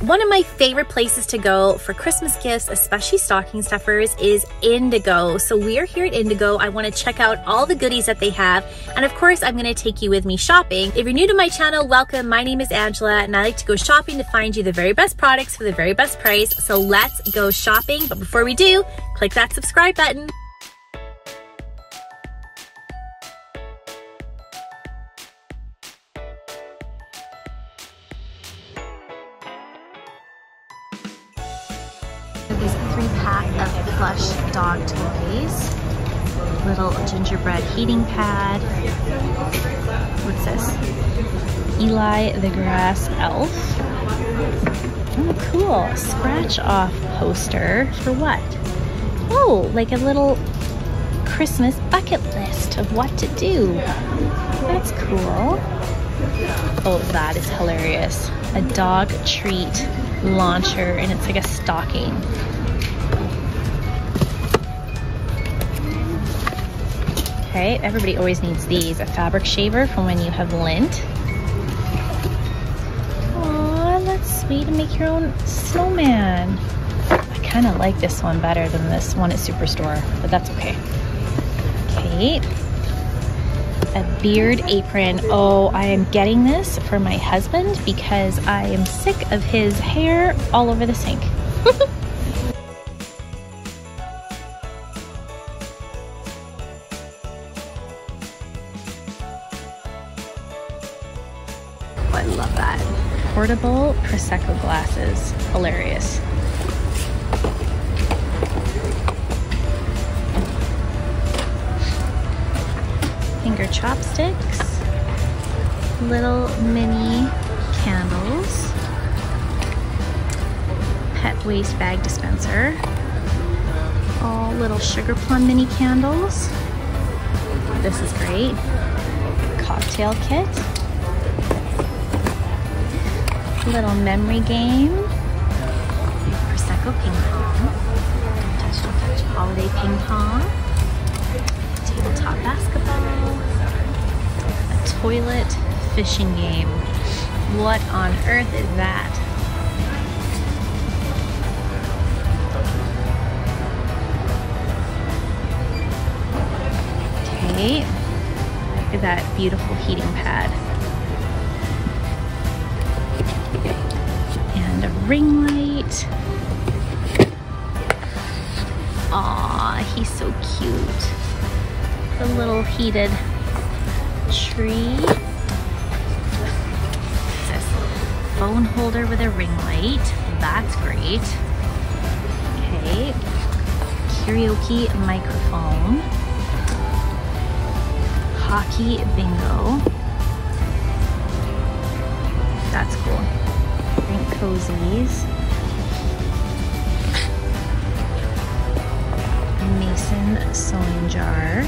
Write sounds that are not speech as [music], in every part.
One of my favorite places to go for Christmas gifts, especially stocking stuffers, is Indigo. So we are here at Indigo. I want to check out all the goodies that they have. And of course, I'm going to take you with me shopping. If you're new to my channel, welcome. My name is Angela and I like to go shopping to find you the very best products for the very best price. So let's go shopping. But before we do, click that subscribe button. Plush dog toys. Little gingerbread heating pad. What's this? Eli the Grass Elf. Oh, cool. Scratch off poster. For what? Oh, like a little Christmas bucket list of what to do. That's cool. Oh, that is hilarious. A dog treat launcher and it's like a stocking. Okay, everybody always needs these. A fabric shaver from when you have lint. Aw, that's sweet to make your own snowman. I kind of like this one better than this one at Superstore, but that's okay. Okay, a beard apron. Oh, I am getting this for my husband because I am sick of his hair all over the sink. [laughs] Portable Prosecco glasses. Hilarious. Finger chopsticks. Little mini candles. Pet waste bag dispenser. All little sugar plum mini candles. This is great. Cocktail kit little memory game. Prosecco ping pong. Touch don't touch holiday ping pong. Tabletop basketball. A toilet fishing game. What on earth is that? Okay. Look at that beautiful heating pad. Ring light. Aw, he's so cute. The little heated tree. This phone holder with a ring light. That's great. Okay. Karaoke microphone. Hockey bingo. That's cool cozies. Mason sewing jar.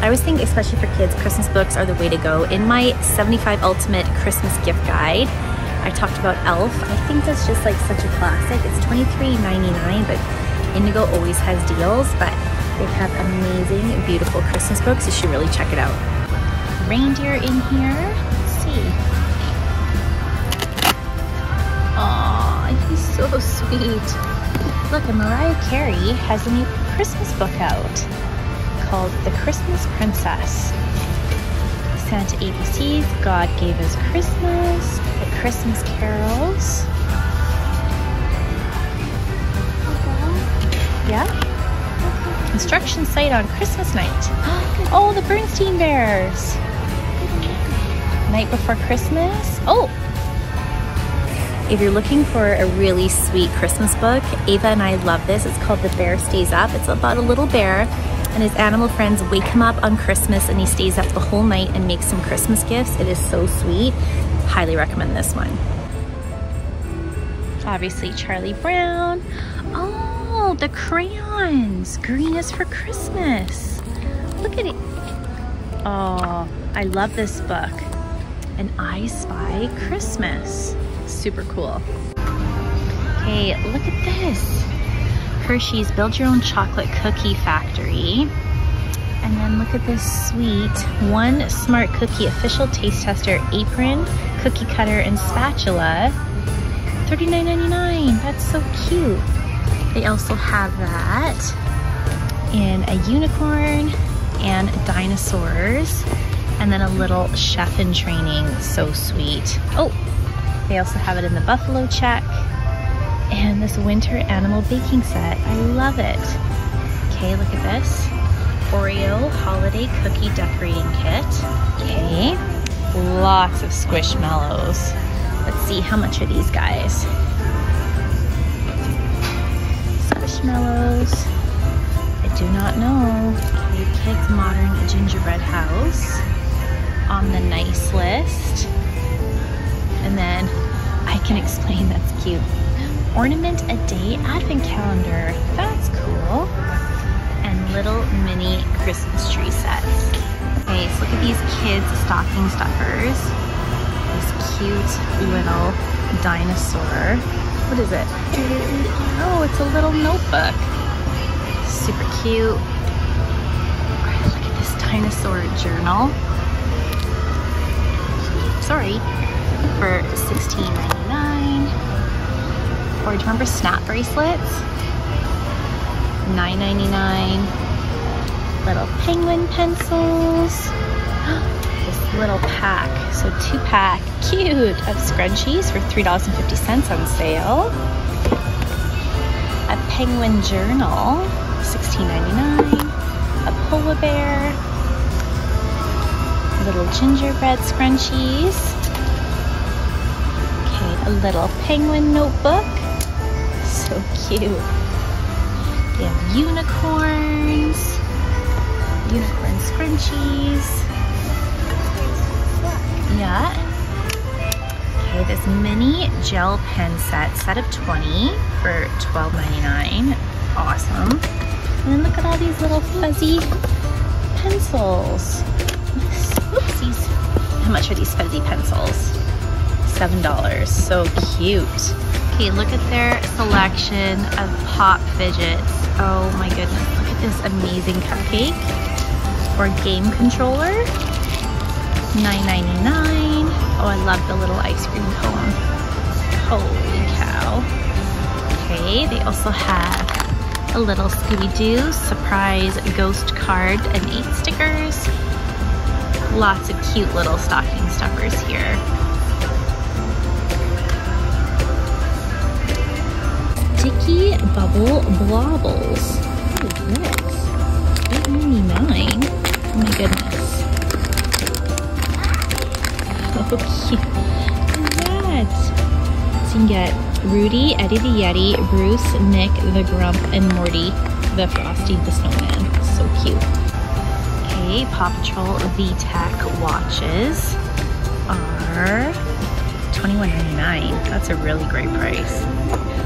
I always think, especially for kids, Christmas books are the way to go. In my 75 Ultimate Christmas Gift Guide, I talked about Elf. I think that's just like such a classic. It's $23.99, but Indigo always has deals, but they have amazing, beautiful Christmas books. You should really check it out. Reindeer in here. So sweet. Look, Mariah Carey has a new Christmas book out called The Christmas Princess. Santa ABC's God Gave Us Christmas, The Christmas Carols. Yeah? Construction site on Christmas night. [gasps] Oh, the Berenstain Bears. Night before Christmas. Oh, if you're looking for a really sweet Christmas book, Ava and I love this. It's called The Bear Stays Up. It's about a little bear and his animal friends wake him up on Christmas and he stays up the whole night and makes some Christmas gifts. It is so sweet. Highly recommend this one. Obviously Charlie Brown. Oh, the crayons. Green is for Christmas. Look at it. Oh, I love this book. An I Spy Christmas super cool. Okay, look at this. Hershey's Build Your Own Chocolate Cookie Factory. And then look at this sweet One Smart Cookie Official Taste Tester Apron cookie cutter and spatula. $39.99. That's so cute. They also have that in a unicorn and dinosaurs and then a little chef in training. So sweet. Oh, they also have it in the buffalo check and this winter animal baking set. I love it. Okay, look at this. Oreo holiday cookie decorating kit. Okay, lots of squishmallows. Let's see, how much are these guys? Squishmallows. I do not know. Okay, Kids Modern Gingerbread House on the nice list. And then I can explain [laughs] that's cute. Ornament a day advent calendar. That's cool. And little mini Christmas tree sets. Okay, so look at these kids stocking stuffers. This cute little dinosaur. What is it? Oh, it's a little notebook. Super cute. Look at this dinosaur journal sorry, for $16.99. Or do you remember snap bracelets? $9.99. Little penguin pencils. [gasps] this little pack, so two pack, cute, of scrunchies for $3.50 on sale. A penguin journal, $16.99. A polar bear, little gingerbread scrunchies. A little penguin notebook. So cute. They have unicorns, unicorn scrunchies. Yeah. Okay, this mini gel pen set, set of 20 for $12.99. Awesome. And look at all these little fuzzy pencils. Oopsies. How much are these fuzzy pencils? $7. So cute. Okay, look at their selection of pop fidgets. Oh my goodness, look at this amazing cupcake or game controller. $9.99. Oh, I love the little ice cream cone. Holy cow. Okay, they also have a little Scooby-Doo surprise ghost card and eight stickers lots of cute little stocking stuffers here. Sticky Bubble Blobbles. What is this? $8.99. Oh my goodness. [laughs] Oh, cute. Look So you can get Rudy, Eddie the Yeti, Bruce, Nick the Grump, and Morty the Frosty the Snowman. So cute. Okay, Paw Patrol VTech watches are $21.99. That's a really great price.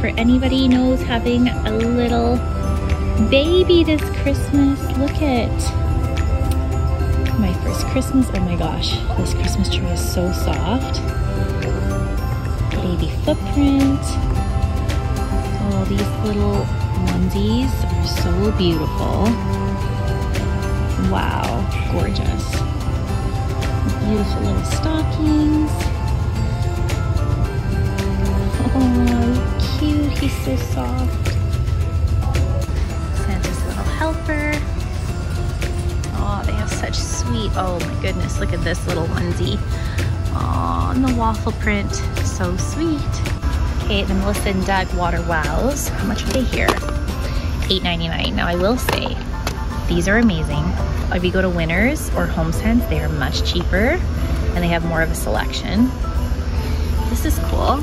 For anybody knows having a little baby this Christmas, look at my first Christmas. Oh my gosh, this Christmas tree is so soft. Baby footprint. Oh, these little onesies are so beautiful. Wow, gorgeous. Beautiful little stockings. [laughs] Oh, he's so soft. Santa's little helper. Oh, they have such sweet, oh my goodness, look at this little onesie. Oh, and the waffle print, so sweet. Okay, the Melissa and Doug Water Wows. How much are they here? $8.99. Now I will say, these are amazing. If you go to Winners or HomeSense, they are much cheaper and they have more of a selection. This is cool.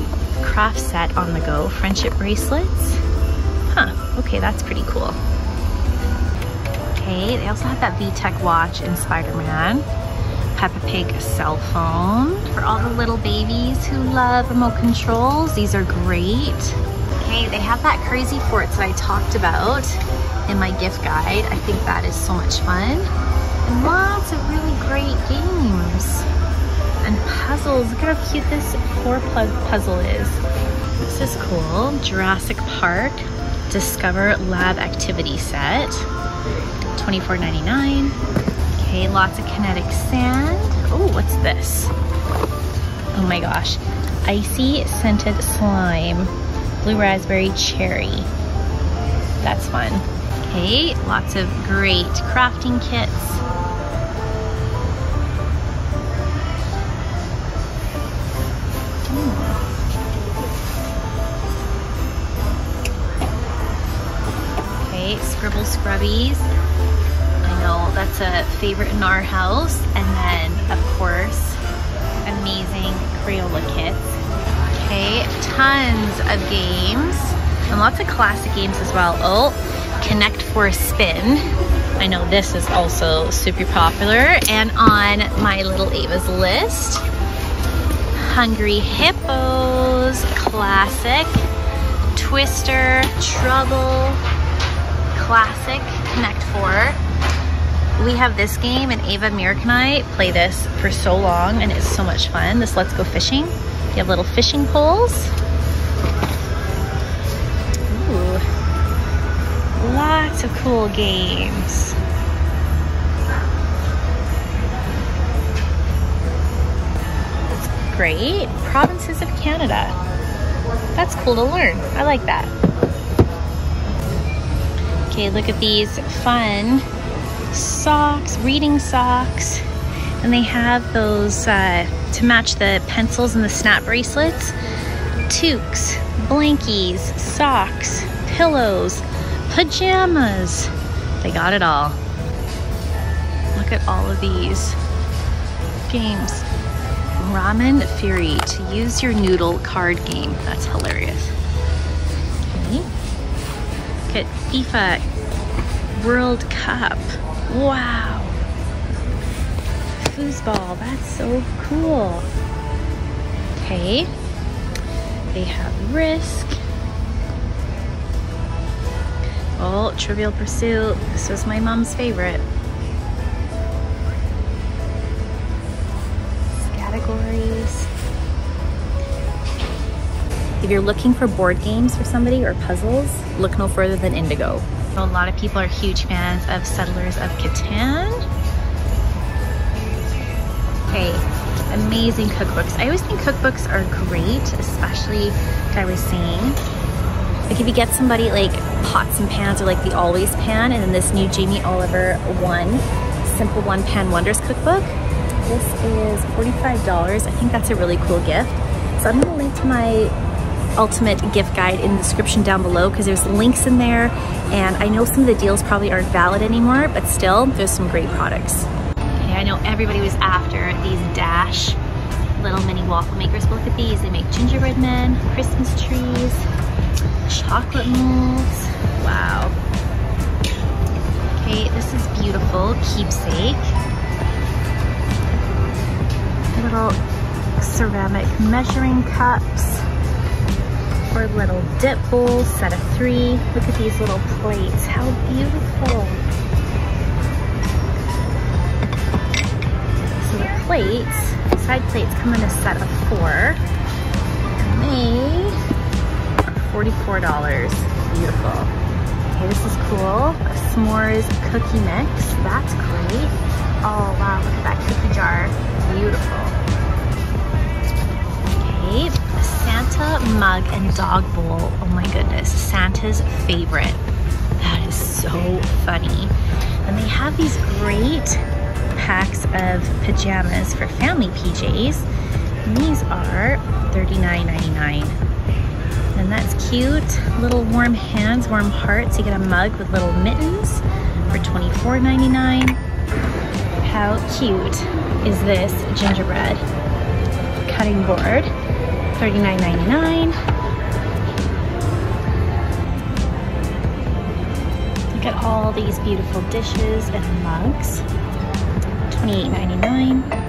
Craft set on the go, friendship bracelets. Huh, okay, that's pretty cool. Okay, they also have that VTech watch in Spider-Man. Peppa Pig cell phone for all the little babies who love remote controls. These are great. Okay, they have that crazy fort that I talked about in my gift guide. I think that is so much fun. And lots of really great games. And puzzles. Look at how cute this four puzzle is. This is cool. Jurassic Park Discover Lab Activity Set. $24.99. Okay, lots of kinetic sand. Oh, what's this? Oh my gosh. Icy scented slime. Blue raspberry cherry. That's fun. Okay, lots of great crafting kits. I know that's a favorite in our house. And then, of course, amazing Crayola kits. Okay, tons of games and lots of classic games as well. Oh, Connect for a Spin. I know this is also super popular and on my little Ava's list. Hungry Hippos, classic. Twister, Trouble, classic, Connect Four. We have this game and Ava Mirk and I play this for so long and it's so much fun. This Let's Go Fishing. You have little fishing poles. Ooh. Lots of cool games. That's great. Provinces of Canada. That's cool to learn. I like that. Okay, look at these fun socks, reading socks. And they have those uh, to match the pencils and the snap bracelets. Toques, blankies, socks, pillows, pajamas. They got it all. Look at all of these games. Ramen Fury to use your noodle card game. That's hilarious. FIFA World Cup. Wow. Foosball, that's so cool. Okay. They have Risk. Oh, Trivial Pursuit. This was my mom's favorite. Categories. If you're looking for board games for somebody or puzzles, look no further than Indigo. A lot of people are huge fans of Settlers of Catan. Okay, amazing cookbooks. I always think cookbooks are great, especially like I was saying. Like if you get somebody like pots and pans or like the Always Pan and then this new Jamie Oliver one Simple One Pan Wonders cookbook. This is $45. I think that's a really cool gift. So I'm gonna link to my ultimate gift guide in the description down below because there's links in there and I know some of the deals probably aren't valid anymore but still there's some great products. Okay, I know everybody was after these Dash little mini waffle makers. Look at these. They make gingerbread men, Christmas trees, chocolate molds. Wow. Okay, this is beautiful. Keepsake. Little ceramic measuring cups or little dip bowls, set of three. Look at these little plates. How beautiful. So the plates, side plates come in a set of four. They $44. Beautiful. Okay, this is cool. A s'mores cookie mix. That's great. Oh wow, look at that cookie jar. Beautiful. Okay, Santa mug and dog bowl. Oh my goodness, Santa's favorite. That is so funny. And they have these great packs of pajamas for family PJs. And these are $39.99. And that's cute. Little warm hands, warm hearts. You get a mug with little mittens for $24.99. How cute is this gingerbread cutting board? $39.99. Look at all these beautiful dishes and mugs. $28.99.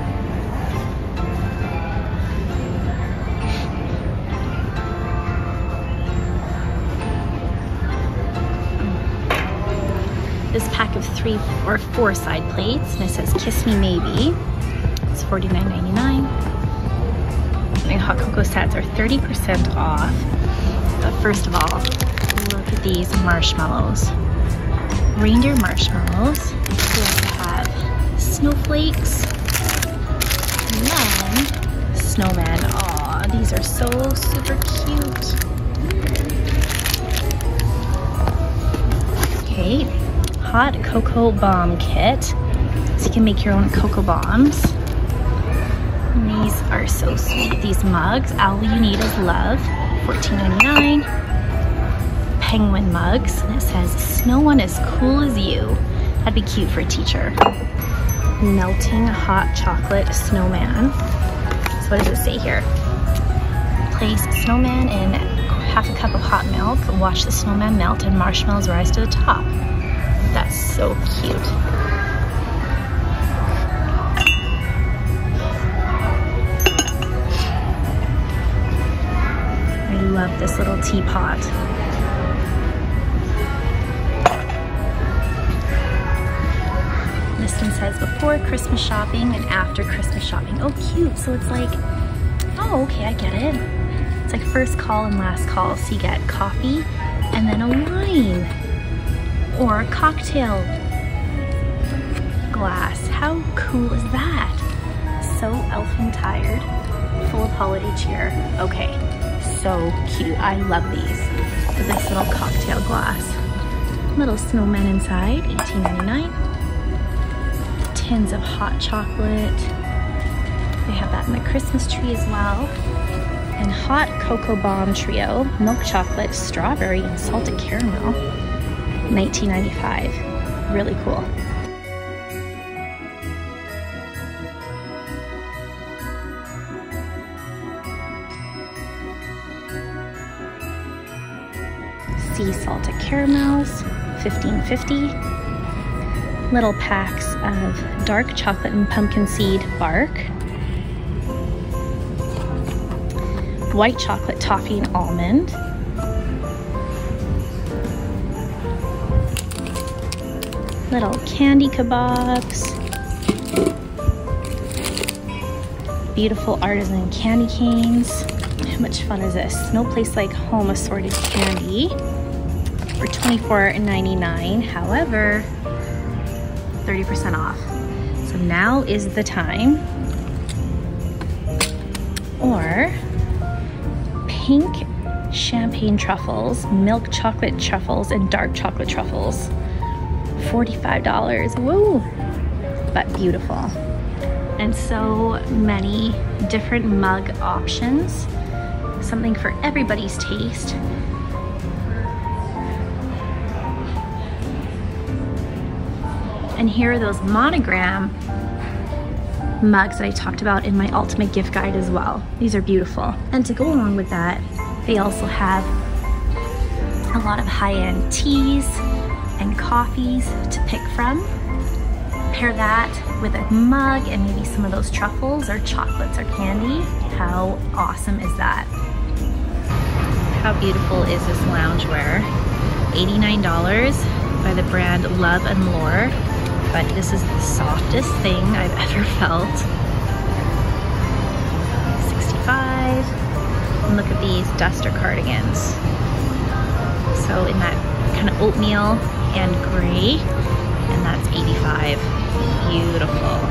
This pack of three or four side plates, and it says Kiss Me Maybe. It's $49.99 and hot cocoa sets are 30% off. But first of all, look at these marshmallows. Reindeer marshmallows. We also have snowflakes. And then snowman. Aw, these are so super cute. Okay, hot cocoa bomb kit. So you can make your own cocoa bombs. These are so sweet. These mugs, all you need is love, $14.99. Penguin mugs, and it says, no one as cool as you. That'd be cute for a teacher. Melting hot chocolate snowman. So what does it say here? Place snowman in half a cup of hot milk, watch the snowman melt and marshmallows rise to the top. That's so cute. Little teapot. This one says before Christmas shopping and after Christmas shopping. Oh, cute. So it's like, oh, okay, I get it. It's like first call and last call. So you get coffee and then a wine or a cocktail glass. How cool is that? So elfin tired, full of holiday cheer. Okay, so cute. I love these. This little cocktail glass. Little snowman inside, $18.99. Tins of hot chocolate. They have that in the Christmas tree as well. And hot cocoa bomb trio, milk chocolate, strawberry, and salted caramel. $19.95. Really cool. Sea salted caramels, 1550. Little packs of dark chocolate and pumpkin seed bark. White chocolate toffee and almond. Little candy kebabs. Beautiful artisan candy canes. How much fun is this? No place like home assorted candy for $24.99. However, 30% off. So now is the time. Or pink champagne truffles, milk chocolate truffles, and dark chocolate truffles. $45. Woo! But beautiful. And so many different mug options. Something for everybody's taste. And here are those monogram mugs that I talked about in my ultimate gift guide as well. These are beautiful. And to go along with that, they also have a lot of high-end teas and coffees to pick from. Pair that with a mug and maybe some of those truffles or chocolates or candy. How awesome is that? How beautiful is this loungewear? $89 by the brand Love and Lore but this is the softest thing I've [laughs] ever felt. 65. And look at these duster cardigans. So in that kind of oatmeal and gray, and that's 85. Beautiful.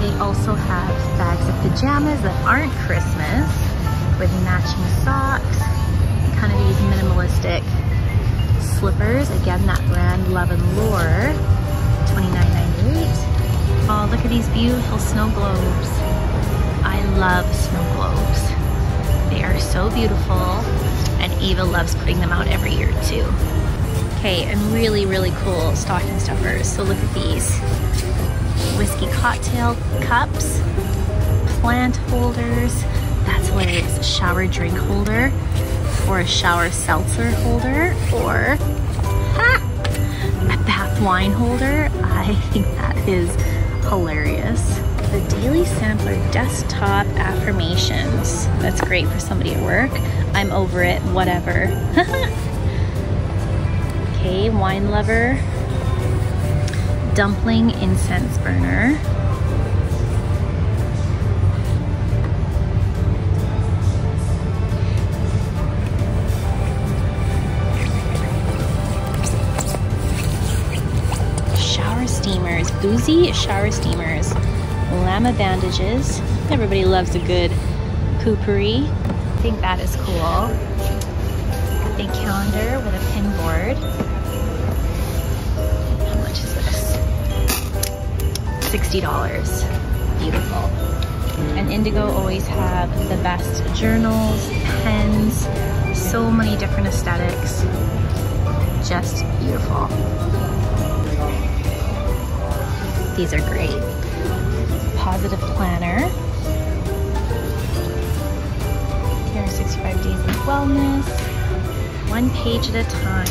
They also have bags of pajamas that aren't Christmas with matching socks, kind of these minimalistic slippers. Again, that brand Love and Lore, $29.98. Oh, look at these beautiful snow globes. I love snow globes. They are so beautiful, and Eva loves putting them out every year too. Okay, and really, really cool stocking stuffers. So look at these. Whiskey cocktail cups, plant holders, that's hilarious. Shower drink holder or a shower seltzer holder or ha, a bath wine holder. I think that is hilarious. The Daily Sampler Desktop Affirmations. That's great for somebody at work. I'm over it, whatever. [laughs] okay, wine lover. Dumpling incense burner. Boozy shower steamers. llama bandages. Everybody loves a good poopery. I think that is cool. Big calendar with a pin board. How much is this? $60. Beautiful. And Indigo always have the best journals, pens, so many different aesthetics. Just beautiful. These are great. Positive planner. Here are 65 days of wellness. One page at a time.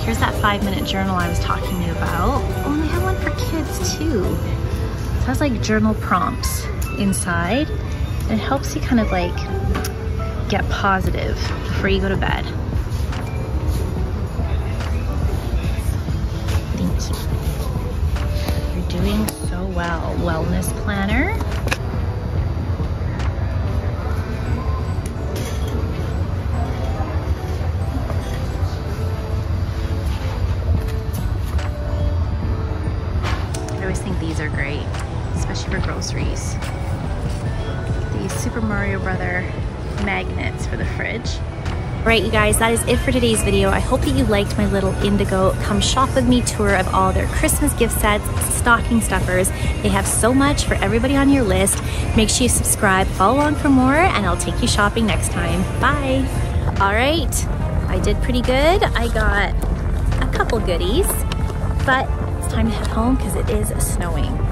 Here's that five minute journal I was talking to you about. Oh, and they have one for kids too. It has like journal prompts inside. It helps you kind of like get positive before you go to bed. Well. Wellness planner. I always think these are great, especially for groceries. These Super Mario Brother magnets for the fridge. Right, you guys, that is it for today's video. I hope that you liked my little Indigo Come Shop With Me tour of all their Christmas gift sets, stocking stuffers. They have so much for everybody on your list. Make sure you subscribe, follow along for more, and I'll take you shopping next time. Bye. All right, I did pretty good. I got a couple goodies, but it's time to head home because it is snowing.